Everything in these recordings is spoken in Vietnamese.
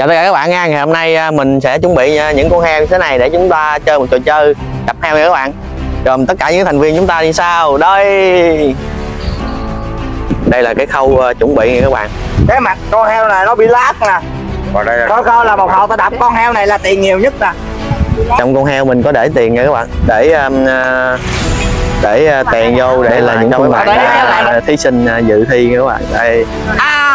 Chào tất cả các bạn nha, ngày hôm nay à, mình sẽ chuẩn bị à, những con heo như thế này để chúng ta chơi một trò chơi đập heo nha các bạn. Gồm tất cả những thành viên chúng ta đi sao, đây. Đây là cái khâu à, chuẩn bị nha các bạn. Cái mặt con heo này nó bị lát nè. Còn đây là coi coi là một hộ ta đập con heo này là tiền nhiều nhất nè. Trong con heo mình có để tiền nha các bạn. Để um, để à, tiền vô để là những con bạn thí sinh dự thi nha các bạn. Đây, à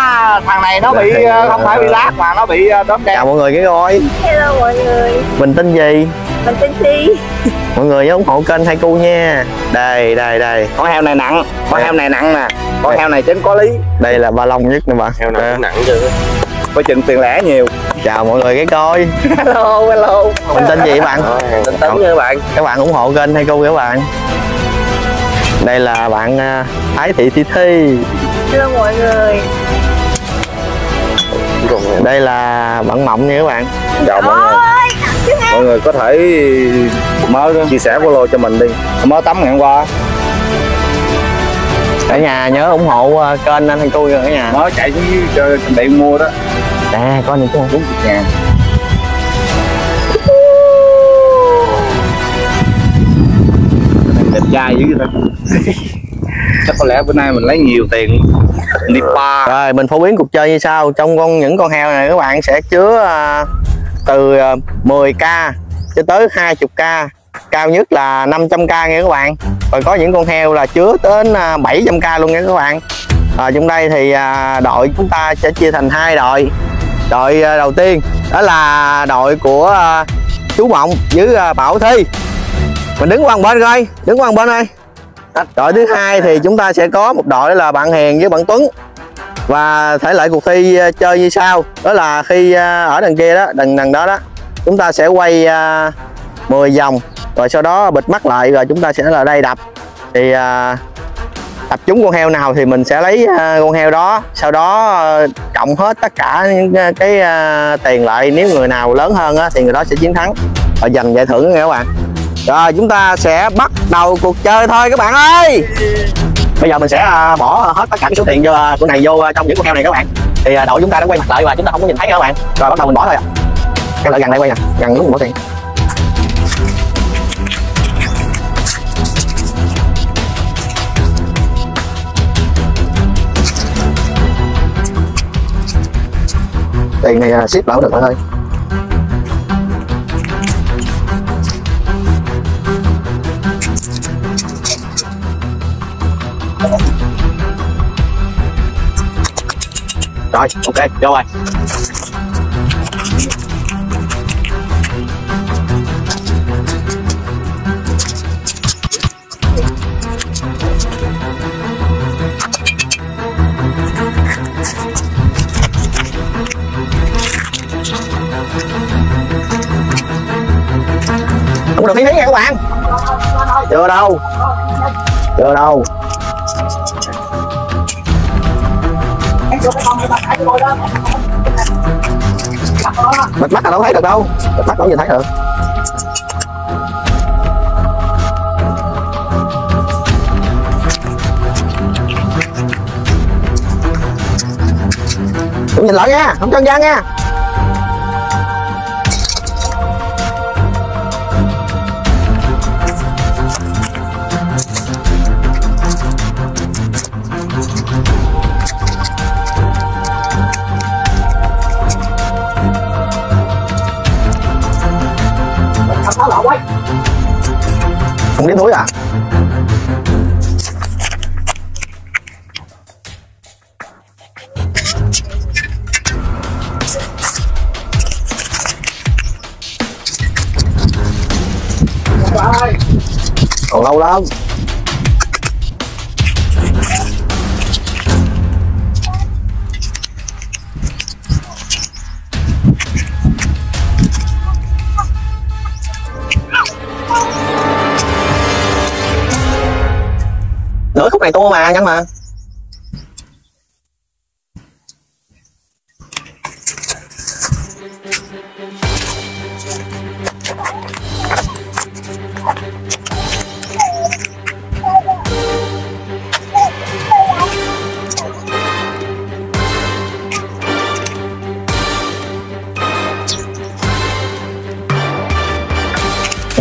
thằng này nó bị ờ, không phải bị lát mà nó bị ờ, đốm đen. Chào mọi người cái gói Hello mọi người, Mình tên gì? mình tên Thi. Mọi người nhớ ủng hộ kênh Hai Cu nha. Đây, đây, đây. Con heo này nặng. Con heo này nặng nè. Con Đây. heo này chính có lý. Đây là ba lông nhất nè bạn heo nào cũng nặng chứ. Phải chừng tiền lẻ nhiều. Chào mọi người cái coi. Hello hello. Mình tên gì các bạn? Tính tính nha các bạn. Các bạn ủng hộ kênh Hai Cu các bạn. Đây là bạn à, Thái Thị Thi Thi. Hello mọi người Đây là bạn Mộng nha các bạn. Chào mọi người. Mọi người có thể mới chia sẻ Zalo cho mình đi. Mới tắm ngày hôm qua. Cả nhà nhớ ủng hộ à, kênh anh Hai Cu nha cả nhà. Mới chạy xuống dưới cho trình điện mua đó. Nè coi này con bốn chục ngàn. Đẹp trai dữ vậy. ta chắc có lẽ bữa nay mình lấy nhiều tiền đi pa Rồi mình phổ biến cuộc chơi như sau. Trong con những con heo này các bạn sẽ chứa à, từ à, 10k cho tới 20k Cao nhất là 500k nha các bạn. Rồi có những con heo là chứa đến à, 700k luôn nha các bạn. À, Trong đây thì đội chúng ta sẽ chia thành hai đội. Đội đầu tiên đó là đội của chú Mộng với Bảo Thi. Mình đứng qua một bên coi Đứng qua một bên đây. Đội thứ hai thì chúng ta sẽ có một đội là bạn Hèn với bạn Tuấn. Và thể lệ cuộc thi ờ, chơi như sau. Đó là khi ờ, ở đằng kia đó, đằng đằng đó đó, chúng ta sẽ quay ờ, 10 vòng, rồi sau đó bịt mắt lại, rồi chúng ta sẽ là đây đập thì tập đập trúng con heo nào thì mình sẽ lấy con heo đó. Sau đó cộng hết tất cả những cái tiền lại, nếu người nào lớn hơn thì người đó sẽ chiến thắng. Và giành giải thưởng nha các bạn rồi, chúng ta sẽ bắt đầu cuộc chơi thôi, các bạn ơi. Bây giờ mình sẽ à, bỏ hết tất cả cái số tiền vô à, của này vô à, trong những con heo này các bạn. Thì đội chúng ta đã quay mặt lại và chúng ta không có nhìn thấy các bạn. Rồi, bắt đầu mình bỏ thôi ạ. Cái lại gần đây quay nè gần lúc mình bỏ tiền. Tiền này ship lỗ được bạn ơi. Rồi, ok, vô rồi. Không được hí thế nha các bạn. Chưa đâu. Chưa đâu. Bịt mắt là đâu thấy được đâu. Bịt mắt đâu nhìn thấy được. Cũng nhìn lại nha, không cho ăn nha. Còn lâu lắm. Nửa khúc này to mà nhắn mà.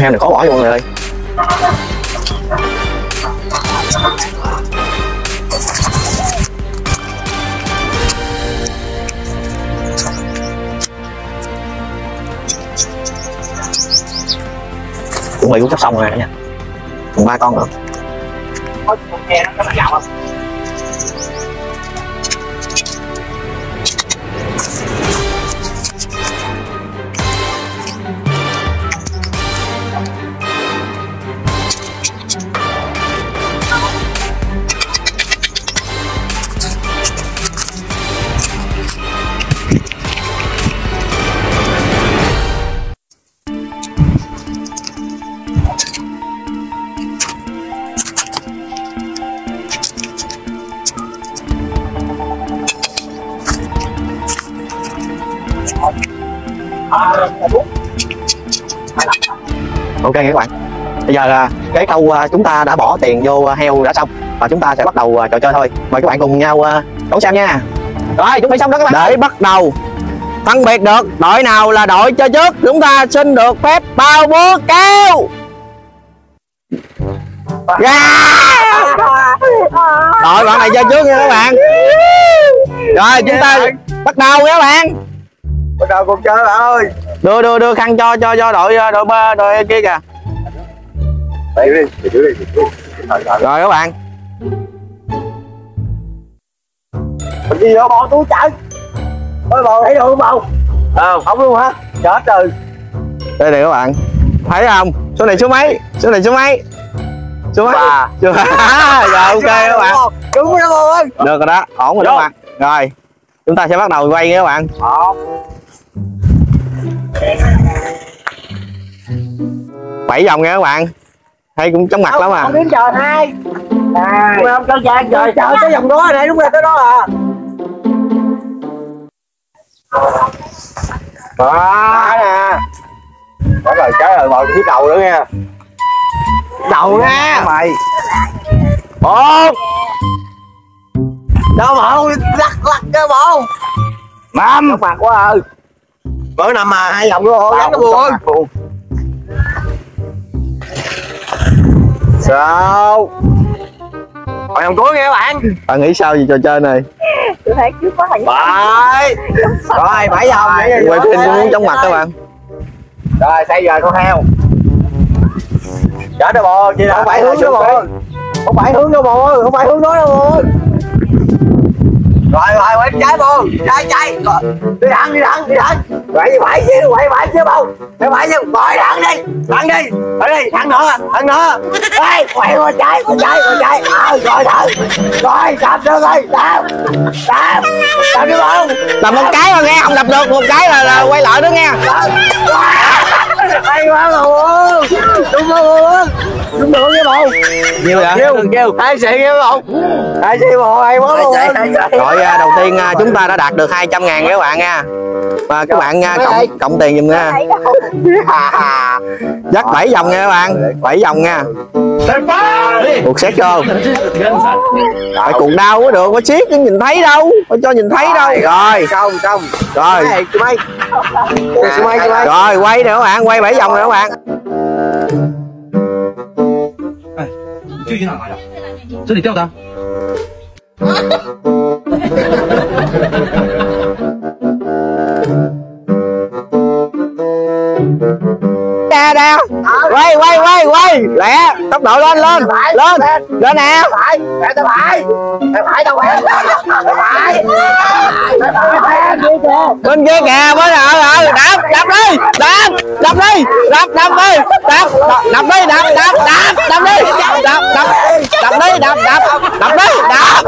Heo này khó bỏ luôn mọi người ơi chuẩn bị cũng sắp xong rồi đó nha còn ba con nữa bây giờ là cái câu à, chúng ta đã bỏ tiền vô à, heo đã xong và chúng ta sẽ bắt đầu à, trò chơi thôi. Mời các bạn cùng nhau à, đón xem nha. Rồi chuẩn bị xong đó các bạn. Để bắt đầu phân biệt được đội nào là đội chơi trước chúng ta xin được phép bao búa kéo yeah! đội bạn này chơi trước nha các bạn. Rồi chúng ta bắt đầu nha các bạn. Bắt đầu cuộc chơi bạn ơi đưa đưa đưa khăn cho cho cho đội đội ba đội kia kìa đây đi đi dưới rồi các bạn. Mình đi vô bộ túi chạy ôi bộ thấy được không bộ không. Không luôn hả? Chết rồi đây này các bạn. Thấy không? Số này số mấy? Số này số mấy? Số mấy? Ba. số rồi ok các bạn. Đúng rồi bộ ơi. Được rồi đó ổn rồi đó các bạn. Rồi chúng ta sẽ bắt đầu quay nha các bạn. Bảy vòng nha các bạn hay cũng chóng mặt lắm à. không biết chờ hai. Hai không cho cha chờ chờ tới vòng đó này đúng rồi tới đó à. Đó nè. Đó rồi trái rồi bò phía đầu nữa nha. Đầu nha. mày. Một đâu mà không lắc lắc cái bộ năm. Mặt quá à. Bữa nằm mà hai vòng luôn. gắn buồn sao? Hồi vòng cuối nghe các bạn. Bạn nghĩ sao về trò chơi này? Tôi thấy trước có thành Bảy Rồi bảy vòng vậy quay phim cũng muốn chóng mặt các bạn. Rồi xây giờ con heo. Chết rồi bò Chị không phải hướng đó bò Không phải hướng bò ơi. Không phải hướng đó đâu bò ơi Rồi rồi quay trái bò Trái trái. Rồi, Đi thẳng đi thẳng đi thẳng. Quay như phải chứ Quay phải chứ bò Quay phải chứ. Rồi thẳng đi Thẳng đi. Thẳng đi Thẳng nữa Thẳng nữa. Ê Quay qua trái Qua trái Qua trái Ờ rồi thẳng Rồi đạp được rồi. Đạp Đạp. Đạp đi bò làm một cái mà nghe không đập được. Một cái là, là quay lại đó nghe. Hay quá rồi đúng không đúng được với bộ nhiều vậy? Kêu kêu. Hai xị kêu bộ hai xị bộ hay quá luôn Rồi đầu tiên à, chúng ta đã đạt được 200 ngàn các bạn nha. Và các bạn à, cộng cộng tiền giùm nha. Dắt 7 vòng nha các bạn. 7 vòng nha. Cuộc xét vô. Phải cuộn đau mới được có siết chứ nhìn thấy đâu. Phải cho nhìn thấy đâu. Rồi xong xong rồi. Rồi quay nè các bạn quay 7 vòng nè các bạn 去去哪拿的？这里掉的。nè nè. Quay quay quay quay. Lẹ tốc độ lên lên lên. lên nè. Phải phải tay phải. Đâu phải phải phải. Bên kia kìa mới ờ ờ đạp đạp đi đạp đạp đi đạp đạp đi đạp đạp đi đạp đạp đạp đạp đi đạp đạp đạp đi đạp đạp đạp đi đạp.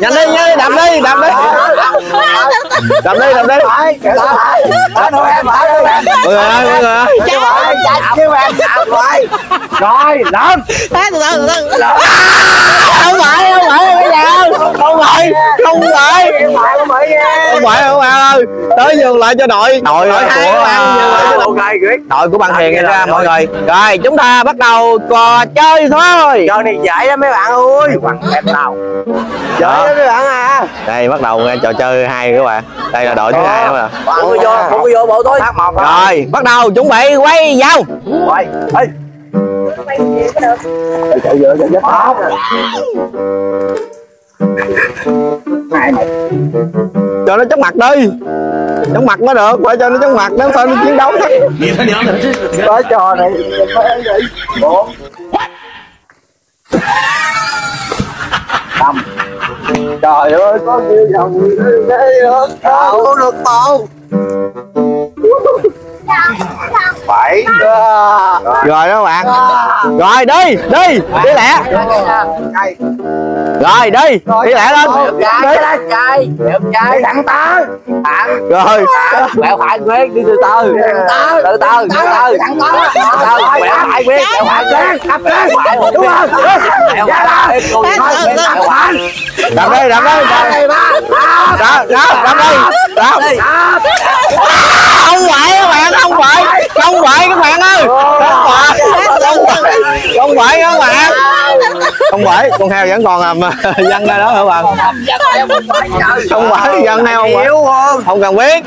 Nhanh đi nhanh đi đạp đi đạp đi. Đạp đi đạp đi. Phải phải. Phải phải. Mọi người mọi người phải chạy chứ em đạp rồi rồi lên. Không phải không phải cái ơi không phải không phải. Không phải không phải không phải các bạn ơi tới nhường lại cho đội. Đội Đội của các bạn, nhường lại cho đội. của bạn hiền ra mọi người. Rồi chúng ta bắt đầu trò chơi thôi. Trò này dễ lắm mấy bạn ơi. Quăng em nào. Dễ lắm mấy bạn à. Đây bắt đầu nghe trò chơi hai các bạn. Đây là đội thứ hai đó mà một người vô một người vô bộ thôi. Một rồi bắt đầu chuẩn bị quay vào quay ê Quay gì có được. chạy vô chạy vô không cho nó chóng mặt đi chóng mặt mới được phải cho nó chóng mặt nếu sao nó chiến đấu thế. có trò này bốn năm trời ơi có nhiêu vòng thế được tao được tao bảy rồi đó bạn. Rồi đi đi đi lẹ. Rồi đi đi lẹ lên. Trai thẳng tới. Rồi. Quẹo phải nguyên đi từ từ. Từ từ từ từ từ phải nguyên quẹo phải nguyên cặp lên đúng không? Quẹo phải cùng thôi quẹo phải đập đi đập đây. Ba đập đập đập đi đập. Không phải các bạn không phải. Không phải các bạn ơi. Không phải không phải không phải các bạn. Không phải con heo vẫn còn làm dân ra đó hả bạn không phải dân heo không không không cần biết.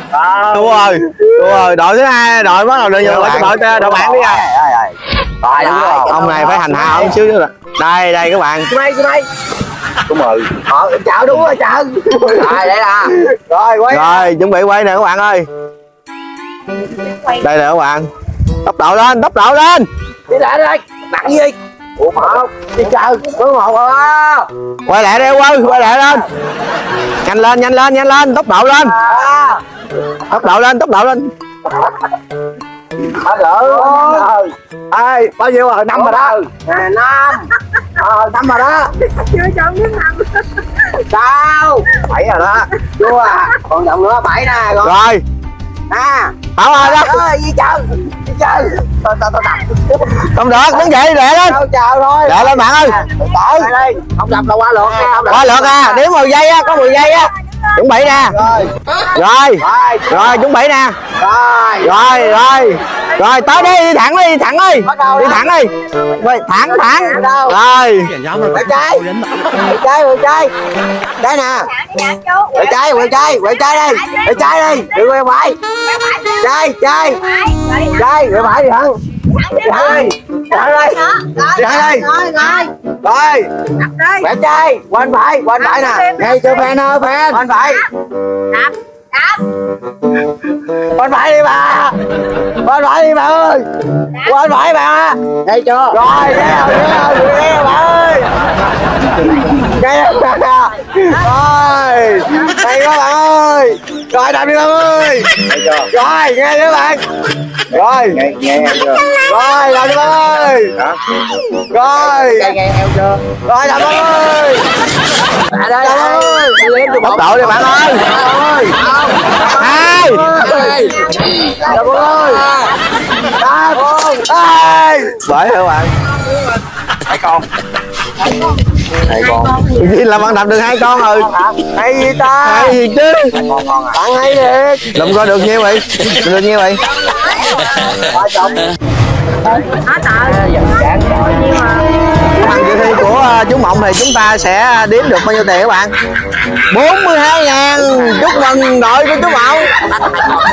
Đúng rồi đúng rồi. Đội thứ hai đội bắt đầu cho đội đội bạn đi ra Rồi, đúng rồi. ông này phải hành hạ ông xíu nữa đây đây các bạn Chú đây, chú đây. đúng rồi Ờ, chào đúng rồi, chào. Rồi, đây là. Rồi, quay. rồi chuẩn bị quay nè các bạn ơi Quay. đây nè các bạn tốc độ lên tốc độ lên Đi lại đây. Nặng gì? Ủa, một. Đi. Có một à. quay lại đây ơi quay lại lên nhanh lên nhanh lên nhanh lên tốc độ lên À. tốc độ lên tốc độ lên Ba lỡ. Rồi. Ê, bao nhiêu rồi? Năm rồi đó. À, năm. Ờ, năm rồi đó. Chưa chọn nước năm. Sao? Bảy rồi đó. Chưa à. Còn vòng nữa, bảy nè. Rồi. rồi Nè. không rồi đó ơi, đi chờ. Đi chờ. Tao, tao, tao đập. không được đứng dậy lẹ lên Tao chào thôi. lẹ lên bạn ơi. Không đập là qua lượt nha. Không đập. qua lượt à đếm 10 giây á có 10 giây á chuẩn bị nè Rồi. rồi Rồi. chuẩn bị nè Rồi. rồi rồi rồi tới đi đi thẳng đi đi thẳng đi đi thẳng đi rồi thẳng thẳng rồi Quẹo trái. Quẹo trái, quẹo trái. Đây nè. Dạ. Quẹo trái, quẹo trái, quẹo trái đi. Quẹo trái đi. Đừng quẹo phải. Trái, trái. Trái, quẹo phải đi thẳng. Đây. Rồi. Đi đây. Rồi rồi. Rồi. Quẹo trái, quanh phải, quanh phải nè. Ngay cho fan ơi, fan. Quanh phải. Đập. Đập. Quanh phải đi bà. Quanh phải đi bà ơi. Quanh phải bà. Ngay chưa? Rồi, nghe rồi, nghe rồi, nghe bà ơi. Nghe bà. Rồi. Hay quá bà ơi. Rồi, đập đi bà ơi. Rồi, nghe chưa bạn? Rồi. nghe nghe chưa Rồi, đập đi bà ơi. Rồi. nghe nghe em chưa Rồi, đập ơi. À đây, ơi. tốc độ đi bạn ơi Ơi. Hai Đập ơi. Đập. Ơi. bởi các bạn hai con hai con tự nhiên là bạn đập được hai con rồi Hay gì ta? hay gì chứ con con à Bạn hay thiệt. làm coi được nhiêu vậy được nhiêu vậy Ba chục. Hết rồi. Bằng dự thi của ờ, chú Mộng thì chúng ta sẽ đếm được bao nhiêu tiền các bạn 42 ngàn. Chúc mừng đội của chú Mộng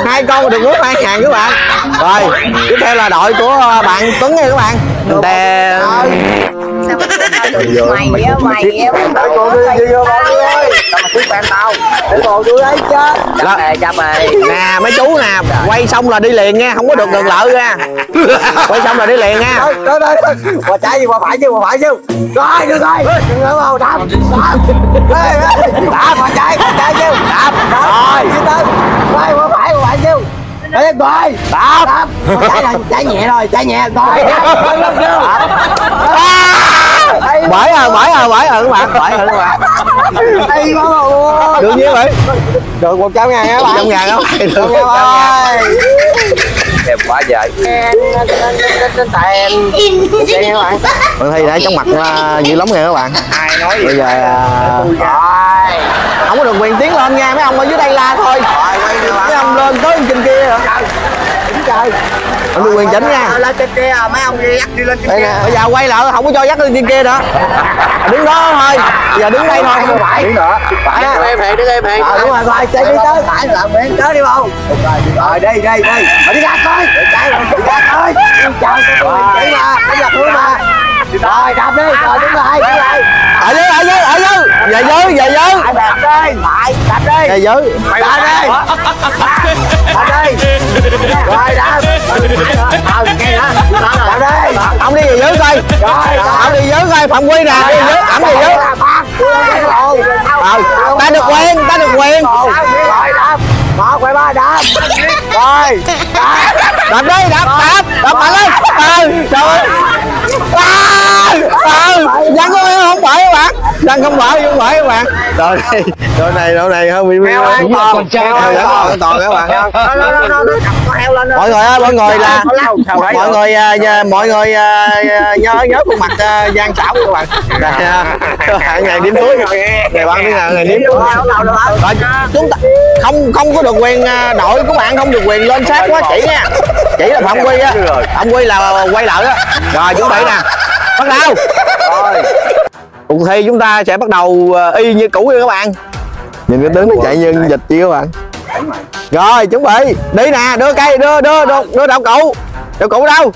hai con được 42 ngàn các bạn. Rồi tiếp theo là đội của ờ, bạn Tuấn nha các bạn. Đè... sao mà mày mày á Để cô đi vô nhiêu ơi. Tao mà thích fan tao. Để đưa đấy chứ. Là- Nè, chăm này. nè mấy chú nè quay xong là đi liền nha không có được đường lợi nha quay xong là đi liền nha thôi, thôi. Qua trái gì qua phải chứ, qua phải chứ. Rồi, được rồi. Đừng nữa vào đạp. Đạp. Ê, ê, Đạp, qua trái, qua trái chứ. Đạp. Rồi. Tới. Rồi, qua phải. Ê, rồi. Đạp. Đạp. Qua trái là trái nhẹ rồi, trái nhẹ. Rồi, lên chưa? Ê, bởi rồi bởi rồi bởi rồi các bạn bởi rồi các bạn Ê, quá rồi. được nhiêu vậy Được 100 ngàn á bạn. trăm ngàn các bạn được Được 100 ngàn em quá tèn ok nha các bạn Bạn Thi để trong mặt à, dữ lắm nha các bạn. Ai nói gì? Bây giờ à, rồi không có được quyền tiến lên nha mấy ông ở dưới đây la thôi. Mấy ông lên tới trên kia hả trời không được quyền chỉnh nha. Lên trên kia mấy ông đi dắt đi lên trên đây kia. nè bây giờ quay lại không có cho dắt lên trên kia nữa. Đứng đó thôi bây giờ đứng đây thôi. Không phải đứng nữa phải á em hẹn đứng em hẹn ờ đúng rồi rồi chạy đi tới. phải là miệng tới đi không? Rồi đi đi đi mà đi ra coi chạy đi ra coi chào tôi mà. Đánh là tôi mà. rồi đạp đi. Rồi đứng lại đứng lại dưới về dưới phải đạp đi phải đạp đi về dưới đạp đi đạp đi rồi đạp ờ nghe hả đạp đi ông đi về dưới coi rồi ông đi dưới coi phạm quy nè đi dưới ẩm đi dưới ờ ta được quyền ta được quyền rồi đạp một quay ba đạp rồi. Đạp đi đạp đạp đạp mạnh lên. Ờ trời ơi. À, ờ dân không không? Phải các bạn? Dân không phải không phải các bạn? Rồi này rồi này rồi này hơi bị Heo an toàn, con heo heo an toàn. các bạn. Mọi người ơi mọi người là mọi người à, mọi người à, nhớ nhớ khuôn mặt à, gian xảo của các bạn. Đây, bạn ngày điểm cuối. Ngày bạn tiếng nào ngày điểm cuối. Rồi chúng ta không không có được quyền à, đội của bạn không được quyền lên sát quá chỉ nha. Chỉ là phạm quy á. Phạm quy là quay lại á. Rồi chuẩn bị nè. Bắt đầu. Cuộc thi chúng ta sẽ bắt đầu à, y như cũ nha các bạn. Nhìn cái tướng nó chạy nhân dịch chi các bạn. Rồi chuẩn bị. Đi nè đưa cây đưa đưa đưa, đưa đạo cụ. Đạo cụ đâu?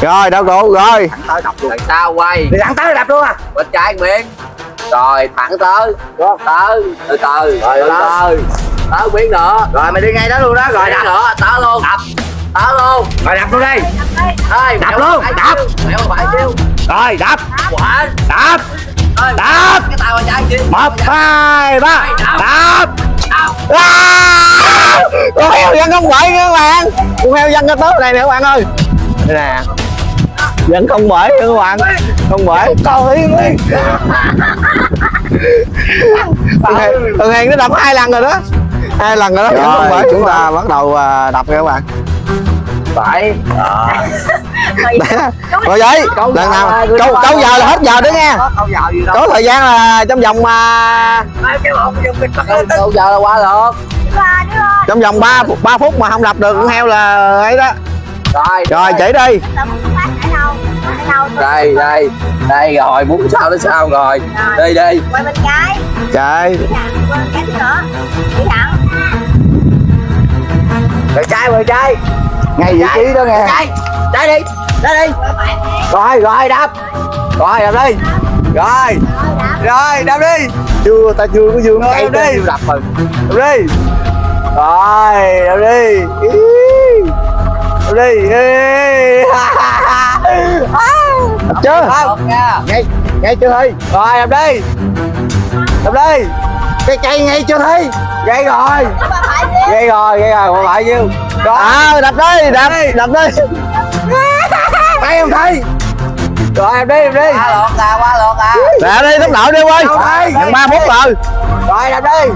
Rồi đạo cụ rồi. Đằng sau quay. Đi thẳng tới đạp luôn à? Bên trái miệng rồi thẳng tới tới từ từ rồi từ từ tới miếng nữa. Rồi mày đi ngay đó luôn đó rồi đạp nữa tới luôn. Đập. Tới luôn. Rồi đạp luôn đi. Ê, Đập luôn, đập. mẹo phải chiêu rồi đạp Ê, Đập. cái tay qua trái chiêu một hai ba. đập. Con heo dân không bởi nha các bạn? Con heo dân cái tớp này nè các bạn ơi. Đây nè dân không bởi nha các bạn? Không bởi coi nguyên thằng Hèn- thằng Hèn nó đập hai lần rồi đó. Hai lần rồi đó dân không bởi chúng ta bắt đầu à, đập nha các bạn. Phải. Rồi. Vậy. lần nào câu câu giờ là hết giờ đó nha. Câu giờ gì đâu. Có thời gian là trong vòng mà đâu giờ là qua được. Trong vòng 3 phút 3 phút mà không đập được con heo là ấy đó. Rồi rồi chỉ đi đây đây đây rồi muốn sao đến sao rồi? Đi đi quay bên trái. Chạy quay bên trái nữa đi thẳng rồi trai rồi trai ngay vị trí đó nghe. Trai trai đi. Trai đi. Rồi rồi đạp rồi đạp đi. Rồi. Rồi đạp đi. Chưa ta chưa có dương cây đi. đi đập rồi đạp đi. Rồi đạp đi. Ý. đạp đi đập chưa? Không nha. Ngay ngay chưa thi? Rồi đạp đi. Đạp đi. Cây cây ngay chưa thi? Gây rồi. Quay đi gây rồi gây rồi còn lại nhiêu? Rồi. À đập đi đập đập đi. Tay không thi. Rồi đạp đi đạp đi. Qua lượt à qua lượt à đạp đi tốc độ đi đây? gần 3 phút rồi. Rồi đạp đi.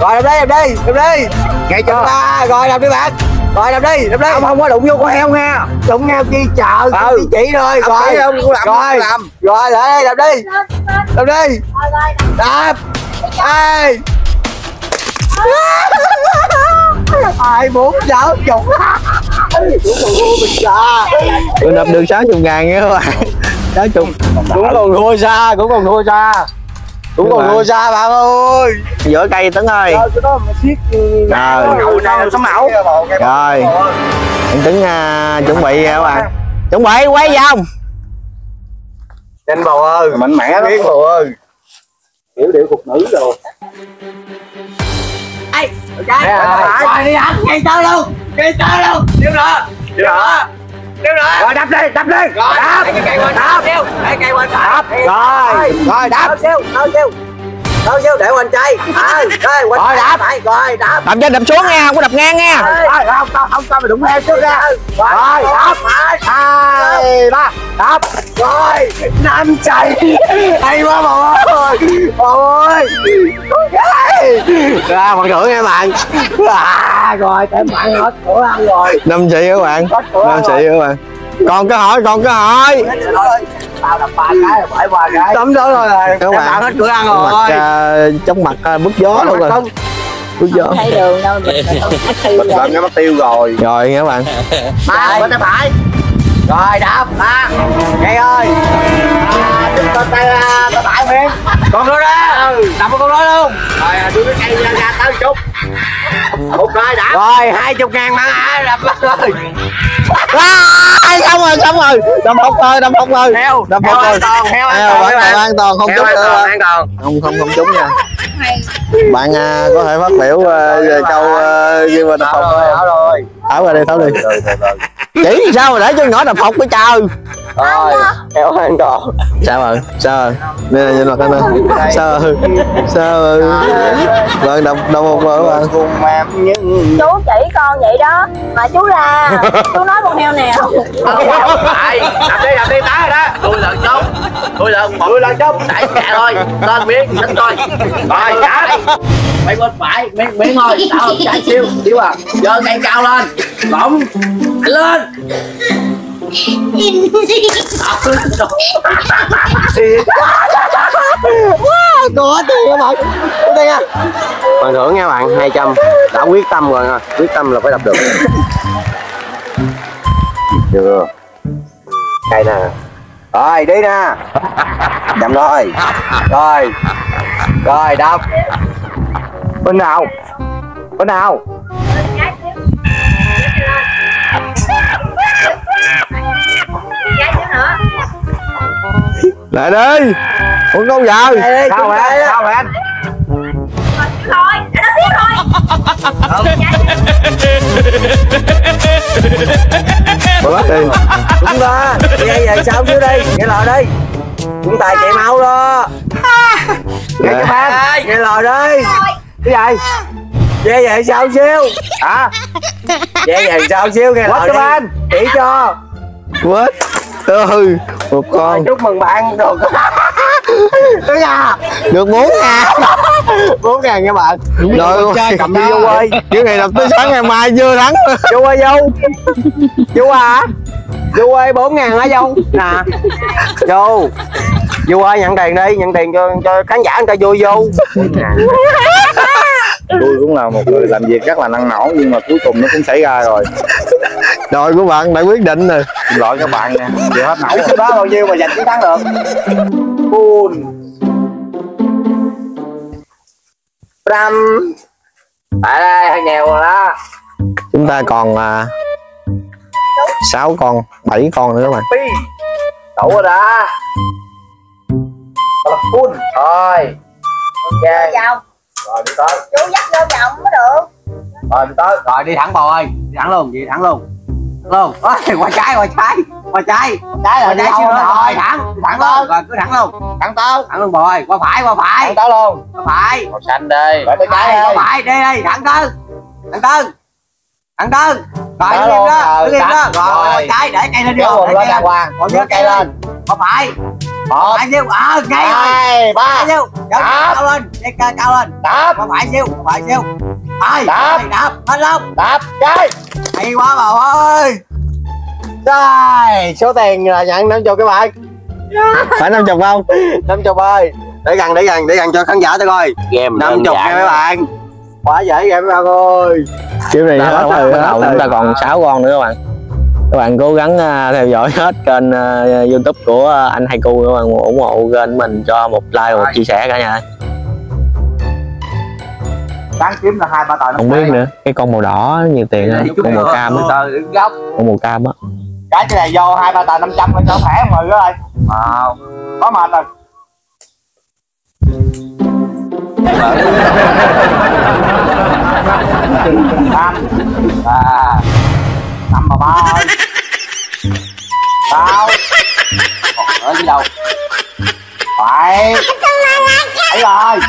Rồi đạp đi đạp đi đạp đi. Ngay chưa ba rồi đạp đi bạn rồi đạp đi đạp đi. Không không có đụng vô con heo nha đụng heo chi chờ Ừ. chỉ chỉ thôi Đập rồi. không có làm, rồi. làm. rồi lại đây đạp đi. Đạp đi. Rồi rồi đạp ai ai dục mình xa tôi đập được 60 ngàn nha các bạn. 60 cũng còn thua xa cũng còn thua xa cũng còn thua xa bạn ơi. Giữa cây tấn ơi. Cái đó mà siết Rồi. mẫu rồi. Anh tấn à, chuẩn bị nha các bạn? Chuẩn bị quay vòng nhanh bầu ơi. Mạnh mẽ lắm. Bầu ơi. Hiểu điệu phục nữ rồi Ê, rồi. rồi đi anh. Ngay tới luôn. Ngay tới luôn. Điệu nữa Điệu nữa Điệu nữa Rồi đập đi đập đi Đập cái cây quên Đập đeo cái cây quên Đập Rồi Rồi đập siêu đâu siêu Đâu chứ để hoành chay. À, rồi hoành Rồi, đạp. phải rồi đạp. đập trên đập xuống nha không có đập ngang nha Rồi, không không không sao mày đụng heo trước ra. Rồi, đạp. Hai, ba, đạp. Rồi, năm chạy. Hay quá bầu ơi. Bầu ơi. Ra phần thưởng nha bạn. À, rồi tem bạn hết cửa ăn rồi. năm chị các bạn năm chị các bạn còn cái hỏi còn cái hỏi Tao đập ba cái phải ba cái. Tấm đó rồi. các Tem bạn hết cửa ăn mặt rồi. uh, chống mặt uh, bứt gió luôn rồi bứt gió thấy đường đâu mình không Mình cái mất tiêu rồi. rồi các bạn ba bên tay phải rồi đạp ba. Cây ơi. À, chúng ta tay à, tay phải miếng con đó. Ra đạp con đó luôn. Rồi à, đưa cái cây ra, ra tới chút một rồi đạp rồi hai chục ngàn mà. À, đạp rồi. À, xong rồi xong rồi. Đâm hốc rồi đâm hốc rồi heo đâm rồi an toàn heo an toàn an toàn không trúng nữa. không không không trúng nha. Bạn à, có thể phát biểu uh, về câu uh, ghi vào đập tháo hộc rồi tháo ra đi tháo đi chỉ sao mà để cho nhỏ đập hộc cái trời rồi heo an toàn sao rồi sao rồi đây là nhìn mặt anh ơi sao rồi sao rồi vâng đập đập hộc rồi các bạn cùng em nhưng chú chỉ con vậy đó mà chú la chú nói con heo nào Phải, đập đi, đập đi, tá rồi đó. Tôi lần chốt. Tôi lần một. Tôi lần chốt. Đẩy nhẹ thôi. Lên miếng, đánh coi. Rồi, đá. Mày bên phải, miếng, miếng thôi. Đảo trái siêu, xíu à. Giơ cây cao lên. Lỏng. Lên. có tiền các bạn. Có tiền à phần thưởng nha bạn 200 đã quyết tâm rồi nha. Quyết tâm là phải đập được. Chưa đây nè. Rồi đi nè. Chậm rồi rồi. Rồi đập. Bên nào? Bên nào lại đi. Uống câu giờ sao vậy sao vậy anh thôi nó xíu thôi bỏ bắt đi đúng đó vậy vậy sao chứ đi nghe lời đi chúng ta chạy mau đó. Nghe các bạn. Nghe lời đi cái gì về vậy sao xíu? Hả? Về vậy sao xíu? Nghe lời đi. anh chỉ cho. Quết ừ. Một con. chúc mừng bạn. Được Đúng được bốn ngàn. Bốn ngàn nha bạn. Rồi cầm đi vô ơi. Cái ngày đập tới sáng ngày mai chưa thắng vô ơi vô. Vô à? Vô ơi bốn ngàn hả vô? Nè. Vô. Vô ơi nhận tiền đi. Nhận tiền cho cho khán giả người ta vui vô tôi cũng là một người làm việc rất là năng nổ nhưng mà cuối cùng nó cũng xảy ra rồi. Đội của bạn đã quyết định rồi. Xin lỗi các bạn nha chưa hết nổ số đó bao nhiêu mà giành chiến thắng được? Full trăm tại đây hơi nghèo rồi đó. Chúng ta còn à, 6 con 7 con nữa các bạn. Đủ rồi đó. Full thôi. Ok rồi đi tới. Chú dắt vô vòng mới được. Rồi đi tới. Rồi đi thẳng bò ơi. Đi thẳng luôn đi thẳng luôn. Luôn. Ôi, qua trái qua trái. Qua trái. Trái là trái đi đâu rồi? Rồi? thẳng. Đi thẳng luôn. Rồi cứ thẳng luôn. Thẳng tới. Thẳng luôn bò ơi. Qua phải qua phải. Thẳng tới luôn. Qua phải. Màu xanh. Rồi tới trái qua phải đi. đi thẳng tới. Thẳng tới. Thẳng tới. Rồi đứng im đó. rồi, đứng im đó. Rồi. Qua Rồi. trái để cây lên đi rồi. quần lên đàng hoàng. Còn nhớ cây lên. Qua phải một. Phải siêu ờ cây rồi. Hai ba. Phải siêu Đạp. cao lên. Cây cao cao lên. Đạp qua phải siêu qua phải siêu Đạp. rồi, đạp hết luôn đạp trái hay quá bà ơi. Rồi số tiền là nhận năm chục các bạn phải năm chục không? Năm chục ơi. Để gần để gần để gần cho khán giả tôi coi. Game năm chục nha mấy bạn. Quá dễ vậy mấy bạn ơi. Kiểu này hết hết rồi. bắt đầu rồi. chúng ta còn 6 con nữa các bạn các bạn cố gắng à, theo dõi hết kênh à, youtube của à, anh hai cu các bạn ủng hộ kênh mình cho một like và một chia sẻ cả nhà. Đáng kiếm là hai ba tờ không biết nữa. Cái con màu đỏ nhiều tiền á. Con màu cam á. Góc. Con màu cam á. Cái cái này vô hai ba tờ năm trăm cho thẻ mọi người ơi. À, có mệt rồi. Năm à năm mà ba ơi sao còn ở đi đâu. Phải. Thấy rồi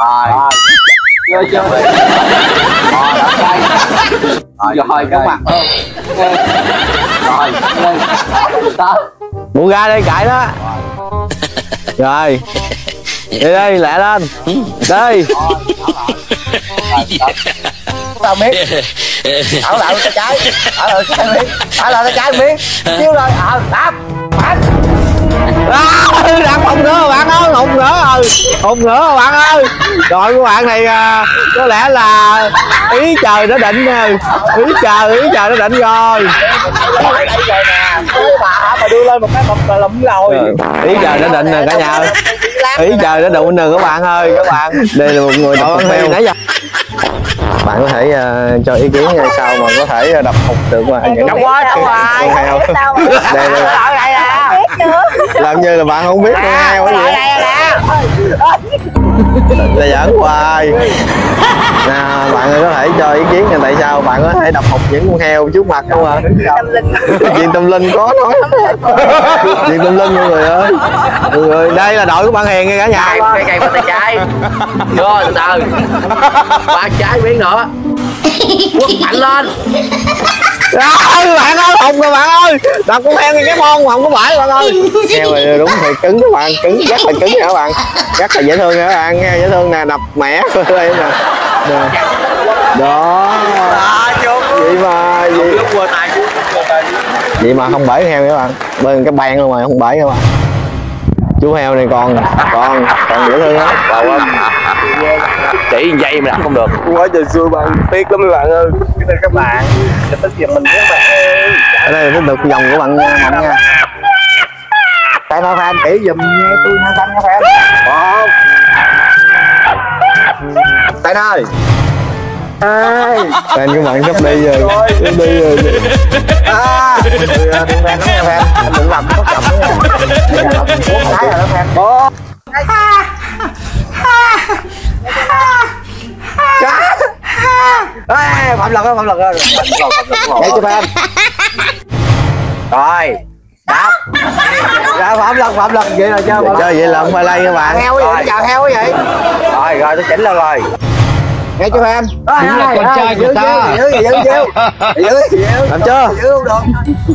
rồi. Chưa chưa rồi đập cây rồi rồi có mặt hơn rồi lên đó. Buông ra đi cãi đó. Rồi đi đây lẹ lên đây tao biết ở lại cái trái ở lại cái miếng ở lại cái trái miếng chiếu rồi ờ đáp bắt à, đang hùng nữa bạn ơi hùng nữa ừ hùng nữa bạn ơi. Rồi của bạn này à, có lẽ là ý trời nó định rồi. Ý trời ý trời nó định rồi. Nè mà đưa lên một cái cà lụm rồi ý trời nó định rồi cả nhà ơi. Ý trời nó đụng rồi các bạn ơi các bạn. Đây là một người đọc con heo nãy giờ bạn có thể uh, cho ý kiến như sao mà có thể đập hụt được mà. Những đâu quá đâu con rồi heo. đây đây làm như là bạn không biết con heo cái gì. lại đây nè là giỡn hoài. Nè bạn có thể cho ý kiến là tại sao bạn có thể đập hụt những con heo trước mặt không ạ? Chuyện tâm linh. Có nói. Chuyện tâm linh mọi người ơi. Mọi người đây là đội của bạn hiền nha cả nhà. Cây cây tay trái vô từ từ. Ba trái miếng nữa. Quất mạnh lên Ôi, bạn ơi hùng rồi bạn ơi. Đập con heo cái mon mà không có bãi bạn ơi. Heo này đúng thì cứng các bạn cứng rất là cứng nha các bạn? Rất là dễ thương nha các bạn? Nghe dễ thương nè đập mẻ đây nè. Nè. đó. Vậy mà vậy, vậy mà không bể heo nha các bạn? Bên cái bàn luôn mà không bể các bạn? Chú heo này còn còn còn dễ thương lắm chỉ dây mà đặt không được. Quá trời xưa bạn tiếc lắm mấy bạn ơi. Cái này các bạn. Cho tới giờ mình các bạn. Ơi ở đây là tiếp tục dòng của bạn nha mộng nha. Tay nó fan kỹ giùm nghe tôi nó xanh nha fan một. Tay ơi hai. Fan của bạn sắp đi rồi. Sắp đi rồi. Ba đừng fan lắm nha fan anh đừng làm nó chậm nữa. Nha làm bốn cái rồi đó fan bốn Ê, phạm luật đó, phạm luật đó. Vậy cho fan. Rồi. Đáp. Dạ phạm luật, phạm luật vậy là cho. chơi vậy là không phải lay các bạn Heo cái gì? Chào heo cái gì? Rồi, rồi tôi chỉnh lên rồi. Nghe cho fan. Đúng là con trai của ta. Giữ, giữ, giữ, giữ, giữ, giữ. làm chưa Giữ không được.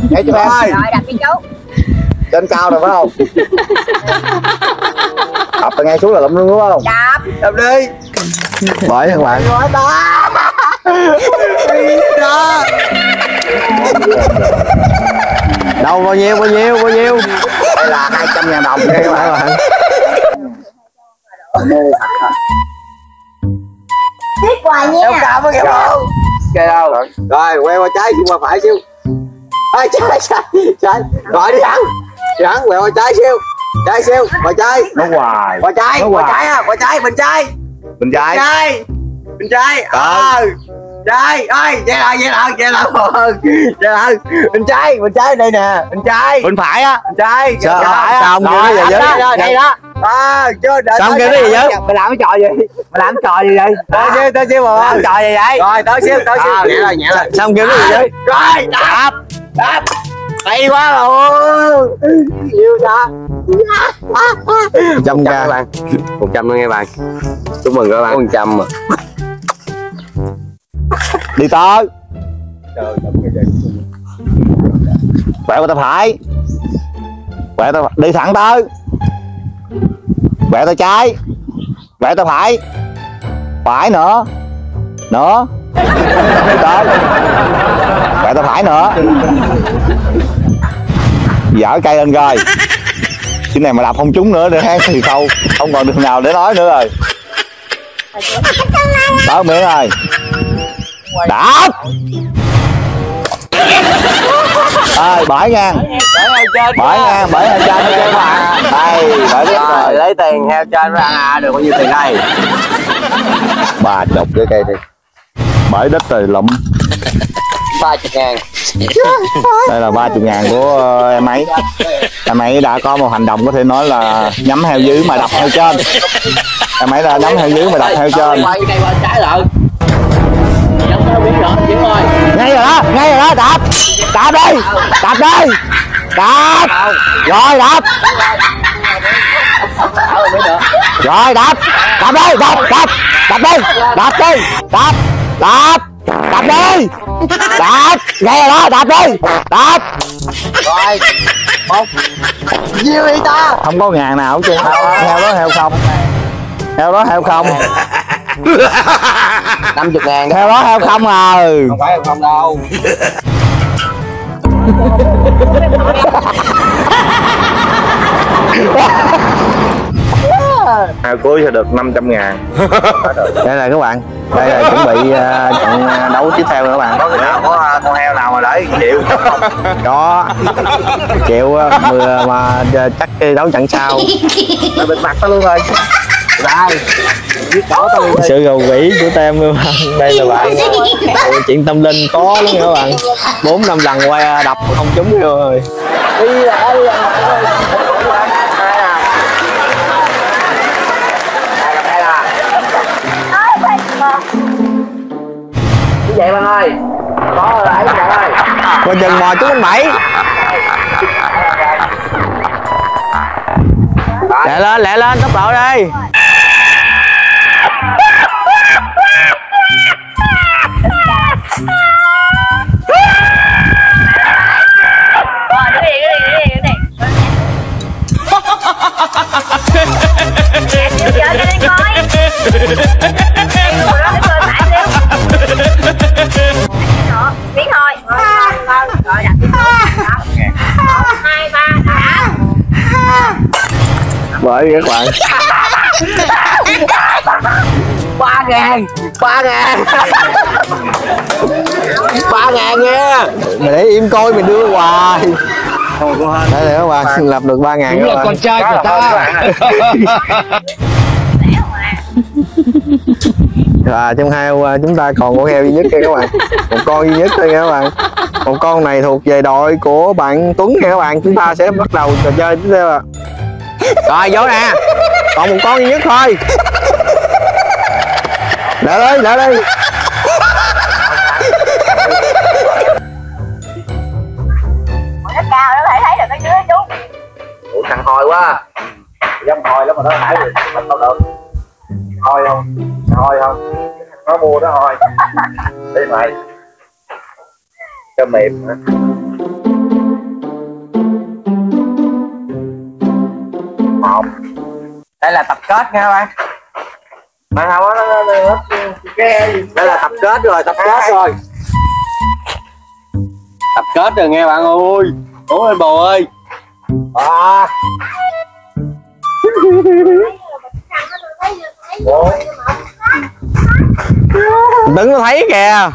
Nghe cho fan. rồi đặt đi chú Trên cao rồi phải không? Đập từ ngay xuống là lụm luôn đúng không? đạp Đập đi. bởi các bạn đó. Đó. đâu bao nhiêu bao nhiêu bao nhiêu Đây là 200 ngàn đồng nha các bạn. tiếp quà nha Em cảm ơn em không? Kệ đâu? Rồi, quay qua trái, qua phải xíu. Ê, trái, trái, trái. Rồi đi thẳng. Đi thẳng, quẹo qua trái xíu. Trái xíu, qua trái. nó hoài Qua trái, hoài. trái á, qua trái, bên trái. bên trái Trái. Bên trái. Ờ. Trái, ơi, vậy là vậy là vậy là vậy là bên trái, bên trái đây nè, bên trái. bên phải á Bên trái. Sao- bên trái á. nó Rồi, chứ? đó, đây đó. À, chưa đợi tới kêu về giờ. chứ? Mày làm cái trò gì? Mày làm cái trò gì vậy? Tới xíu, tới xíu mà. Làm trò gì vậy? Rồi, tới xíu, tới xíu. Nhẹ rồi, nhẹ rồi. không kêu cái gì chứ Rồi, đạp. Đạp. Hay quá rồi. Yêu ta. trăm ca bạn. 100 luôn nghe bạn. Chúc mừng các bạn. 100 mà. đi tới quẹo qua tay phải quẹo tay đi thẳng tới quẹo tay trái quẹo tay phải phải nữa nữa tới quẹo tay phải nữa. Dở cây lên rồi cái này mà đập không trúng nữa nữa ha thì không không còn đường nào để nói nữa rồi. Đó miệng rồi. Đạp ơi bởi ngang. Bởi ngang bởi heo trên các bạn. Đây bởi biết Rồi, lấy tiền heo trên ra à, được bao nhiêu tiền đây? ba chục cái cây đi bởi đất rồi lụm. 30 ngàn. đây là ba chục ngàn của ờ, em ấy. Em ấy đã có một hành động có thể nói là nhắm heo dưới mà đập heo trên. Em ấy đã nhắm heo dưới mà đập heo trên. Ngay rồi đó ngay rồi đó đạp. Đạp đi đạp đi. Đạp. Rồi đạp. Rồi đạp. Đạp đi đạp đạp. Đạp đi đạp đi đạp đạp! Đạp đi! Đạp! Nghe đó đạp đi! Đạp! Rồi. Một. Nhiêu đi ta? Không có ngàn nào chứ heo đó heo không. Heo đó heo không. 50 ngàn. Heo đó heo không à không phải không đâu heo cuối sẽ được 500 ngàn. Đây là các bạn. Đây là chuẩn bị à, trận à, đấu tiếp theo các bạn. Có cái nào có con heo nào mà để chịu. Có chịu mà à, chắc cái đấu trận sau. Bịt mặt tao luôn rồi. Đây sự gầu quỷ của tem bạn đây là bạn. À, chuyện tâm linh khó lắm các bạn. Bốn năm lần qua đập mà không trúng vô rồi. Đi vậy bạn ơi? Có rồi đấy bạn ơi. Coi chừng mò trúng anh bảy. Lẹ lên lẹ lên tốc độ đi. Rồi, cái gì, cái gì, Nè, chịu chờ cho nên coi. Ngồi đó, cơ tải xíu. Đó, miếng thôi. Rồi, đặt. Một, hai, ba, đã. bởi các bạn ba ngàn ba ngàn ba ngàn nha mày để im coi mày đưa hoài đây là các bạn lập được ba ngàn các bạn. trai của ta. và trong hai uh, chúng ta còn con heo duy nhất nha các bạn. Một con duy nhất thôi nha các bạn. Một con này thuộc về đội của bạn Tuấn nha các bạn. Chúng ta sẽ bắt đầu trò chơi tiếp theo ạ. Rồi vô nè. Còn một con duy nhất thôi. Đỡ đi đỡ đi thằng hồi quá. Dám hồi lắm mà nó thải được mình đâu được. Hồi không? Hồi không? Nó mua nó hồi. Đi mày. Cho mềm nữa một. Đây là tập kết nha các bạn. Mà không có nó nó nó đây là tập kết rồi tập kết rồi. Tập kết rồi nghe bạn ơi. Ủa lên bồ ơi Ủa, đừng có thấy kìa.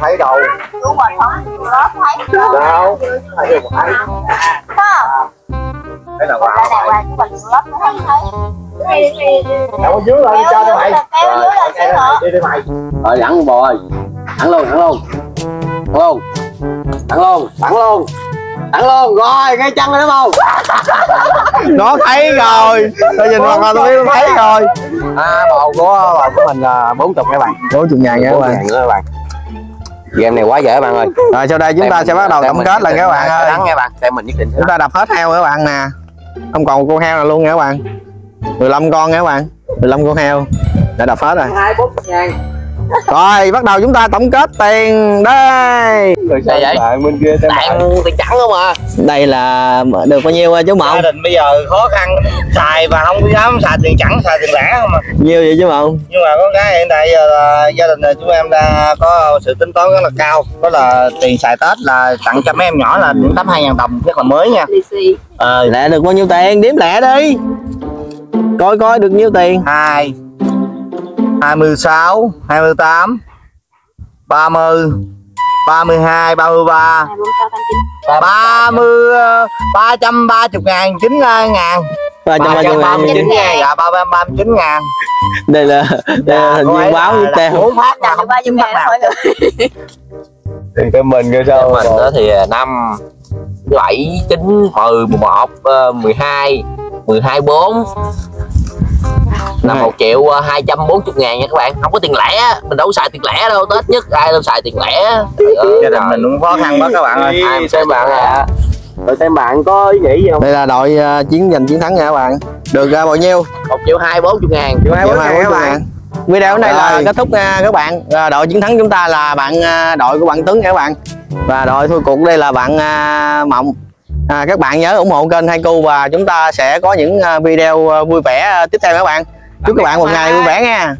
Thấy đâu? Chú mình không, đó thấy. đâu? Thấy được thấy thấy là Đây vào này, lớp thấy thấy. đâu có dưới rồi đi cho cho mày. Lên nữa. đi đi mày. Rồi thẳng bò ơi thẳng luôn thẳng luôn. Thẳng luôn. Thẳng luôn thẳng luôn thẳng luôn rồi ngay chân rồi đúng không nó thấy rồi. Tôi nhìn mặt là tôi biết nó thấy rồi. À bầu của bầu của mình là bốn chục các bạn. Bốn chục ngàn nha các bạn. các bạn. Game này quá dễ các bạn ơi. Rồi sau đây chúng ta sẽ bắt đầu tổng kết lần các bạn ơi. thắng nha bạn xem mình nhất định chúng ta đập hết heo các bạn nè. Không còn một con heo nào luôn nha các bạn. 15 con nha các bạn. 15 con heo. Đã đập hết rồi. Hai bốn ngàn rồi bắt đầu chúng ta tổng kết tiền đây. Rồi sao vậy? bạn bên kia Tặng tiền trắng không à? Đây là được bao nhiêu chú mộng? Gia đình bây giờ khó khăn xài và không dám xài tiền chẳng xài tiền lẻ không à. Nhiêu vậy chú mộng? Nhưng mà có cái hiện tại giờ là gia đình này chúng em đã có sự tính toán rất là cao. Đó là tiền xài tết là tặng cho mấy em nhỏ là những tấm hai ngàn đồng rất là mới nha. Lì xì. ờ. Lẹ được bao nhiêu tiền? Đếm lẹ đi. Coi coi được nhiêu tiền? Hai hai mươi sáu hai mươi tám ba mươi ba mươi hai ba mươi ba Này, bông sao canh chín. ba mươi ba trăm ba chục ngàn chín ngàn. ba trăm ba mươi ba mươi chín ngàn ngàn. dạ ba trăm ba mươi chín ngàn. Đây là đây là hình viên báo với teo bốn phát ba trăm ngàn thôi. Nữa. tiền cho mình cơ sao mình đó thì năm bảy chín mười mười một ờ, mười hai mười hai bốn là một triệu ờ, hai trăm bốn chục ngàn nha các bạn. Không có tiền lẻ mình đâu có xài tiền lẻ đâu. Tết nhất ai đâu xài tiền lẻ. Trời ơi, gia đình mình cũng khó khăn quá các bạn ơi. Ai xem bạn lẻ. à? Rồi xem bạn có ý nghĩ gì không? Đây là đội ờ, chiến giành chiến thắng nha các bạn. Được à, bao nhiêu? Một triệu hai bốn chục ngàn. Triệu hai bốn Triệu ngàn. các bạn. video đến đây là kết thúc nha các bạn. À, đội chiến thắng chúng ta là bạn à, đội của bạn Tuấn nha các bạn. Và đội thua cuộc đây là bạn à, Mộng. À, các bạn nhớ ủng hộ kênh Hai Cu và chúng ta sẽ có những à, video à, vui vẻ à, tiếp theo các bạn chúc các bạn một ngày vui vẻ nha